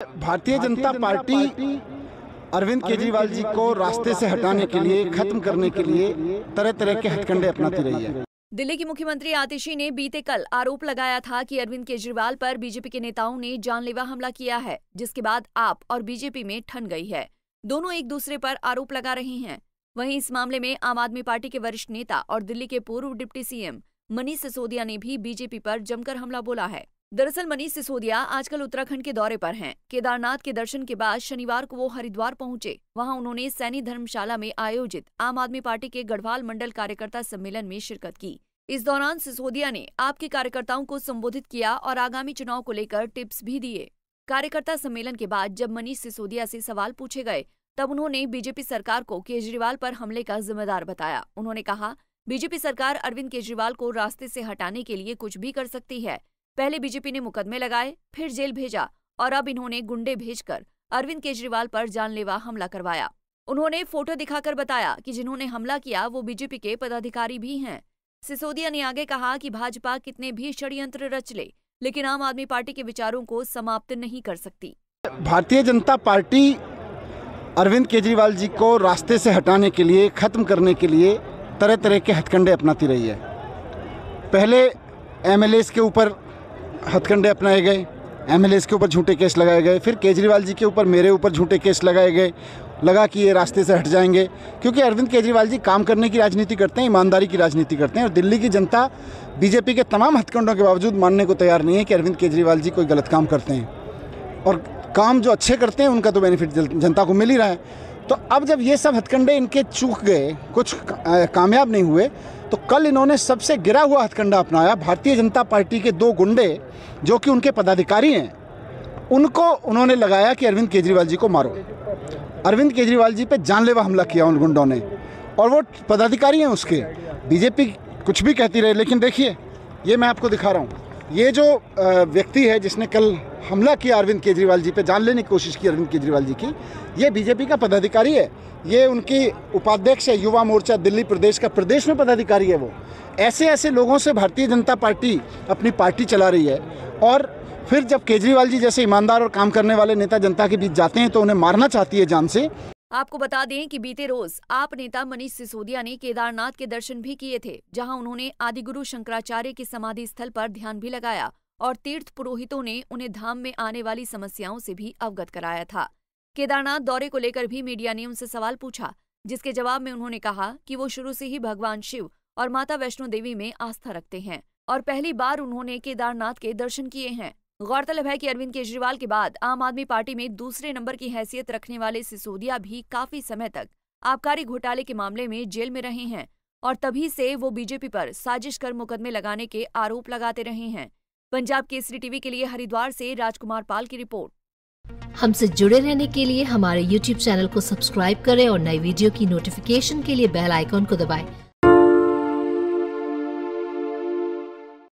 Bharatiya Janata party Arvind Kejriwal ji को रास्ते से हटाने के लिए खत्म करने के लिए तरह तरह के हथकंडे अपनाती रही है। दिल्ली की मुख्यमंत्री आतिशी ने बीते कल आरोप लगाया था कि अरविंद केजरीवाल पर बीजेपी के नेताओं ने जानलेवा हमला किया है जिसके बाद आप और बीजेपी में ठन गई है। दोनों एक दूसरे पर आरोप लगा रहे हैं। वहीं इस मामले में आम आदमी पार्टी के वरिष्ठ नेता और दिल्ली के पूर्व डिप्टी सीएम मनीष सिसोदिया ने भी बीजेपी पर जमकर हमला बोला है। दरअसल मनीष सिसोदिया आजकल उत्तराखंड के दौरे पर हैं। केदारनाथ के दर्शन के बाद शनिवार को वो हरिद्वार पहुँचे। वहाँ उन्होंने सैनी धर्मशाला में आयोजित आम आदमी पार्टी के गढ़वाल मंडल कार्यकर्ता सम्मेलन में शिरकत की। इस दौरान सिसोदिया ने आपके कार्यकर्ताओं को संबोधित किया और आगामी चुनाव को लेकर टिप्स भी दिए। कार्यकर्ता सम्मेलन के बाद जब मनीष सिसोदिया से सवाल पूछे गए, तब उन्होंने बीजेपी सरकार को केजरीवाल पर हमले का जिम्मेदार बताया। उन्होंने कहा, बीजेपी सरकार अरविंद केजरीवाल को रास्ते से हटाने के लिए कुछ भी कर सकती है। पहले बीजेपी ने मुकदमे लगाए, फिर जेल भेजा और अब इन्होंने गुंडे भेजकर अरविंद केजरीवाल पर जानलेवा हमला करवाया। उन्होंने फ़ोटो दिखाकर बताया कि जिन्होंने हमला किया, वो बीजेपी के पदाधिकारी भी हैं। सिसोदिया ने आगे कहा कि भाजपा कितने भी षड्यंत्र रच ले, लेकिन आम आदमी पार्टी के विचारों को समाप्त नहीं कर सकती। भारतीय जनता पार्टी अरविंद केजरीवाल जी को रास्ते से हटाने के लिए, खत्म करने के लिए तरह तरह के हथकंडे अपनाती रही है। पहले एम के ऊपर हथकंडे अपनाए गए एमएलएस के ऊपर झूठे केस लगाए गए, फिर केजरीवाल जी के ऊपर मेरे ऊपर झूठे केस लगाए गए, लगा कि ये रास्ते से हट जाएँगे। क्योंकि अरविंद केजरीवाल जी काम करने की राजनीति करते हैं, ईमानदारी की राजनीति करते हैं और दिल्ली की जनता बीजेपी के तमाम हथकंडों के बावजूद मानने को तैयार नहीं है कि अरविंद केजरीवाल जी कोई गलत काम करते हैं। और काम जो अच्छे करते हैं, उनका तो बेनिफिट जनता को मिल ही रहा है। तो अब जब ये सब हथकंडे इनके चूक गए, कुछ कामयाब नहीं हुए तो कल इन्होंने सबसे गिरा हुआ हथकंडा अपनाया। भारतीय जनता पार्टी के दो गुंडे, जो कि उनके पदाधिकारी हैं, उनको उन्होंने लगाया कि अरविंद केजरीवाल जी को मारो। अरविंद केजरीवाल जी पे जानलेवा हमला किया उन गुंडों ने, और वो पदाधिकारी हैं उसके। बीजेपी कुछ भी कहती रहे, लेकिन देखिए, ये मैं आपको दिखा रहा हूँ। ये जो व्यक्ति है जिसने कल हमला किया अरविंद केजरीवाल जी पे, जान लेने की कोशिश की अरविंद केजरीवाल जी की। ये बीजेपी का पदाधिकारी है। ये उनकी उपाध्यक्ष है, युवा मोर्चा, दिल्ली प्रदेश का प्रदेश में पदाधिकारी है वो। ऐसे ऐसे लोगों से भारतीय जनता पार्टी अपनी पार्टी चला रही है। और फिर जब केजरीवाल जी जैसे ईमानदार और काम करने वाले नेता जनता के बीच जाते हैं तो उन्हें मारना चाहती है जान से। आपको बता दें कि बीते रोज आप नेता मनीष सिसोदिया ने केदारनाथ के दर्शन भी किए थे, जहाँ उन्होंने आदिगुरु शंकराचार्य की समाधि स्थल पर ध्यान भी लगाया। और तीर्थ पुरोहितों ने उन्हें धाम में आने वाली समस्याओं से भी अवगत कराया था। केदारनाथ दौरे को लेकर भी मीडिया ने उनसे सवाल पूछा, जिसके जवाब में उन्होंने कहा कि वो शुरू से ही भगवान शिव और माता वैष्णो देवी में आस्था रखते हैं और पहली बार उन्होंने केदारनाथ के दर्शन किए हैं। गौरतलब है कि अरविंद केजरीवाल के बाद आम आदमी पार्टी में दूसरे नंबर की हैसियत रखने वाले सिसोदिया भी काफ़ी समय तक आबकारी घोटाले के मामले में जेल में रहे हैं और तभी से वो बीजेपी पर साजिश कर मुकदमे लगाने के आरोप लगाते रहे हैं। पंजाब केसरी टीवी के लिए हरिद्वार से राजकुमार पाल की रिपोर्ट हमसे जुड़े रहने के लिए हमारे YouTube चैनल को सब्सक्राइब करें और नई वीडियो की नोटिफिकेशन के लिए बेल आइकॉन को दबाएँ।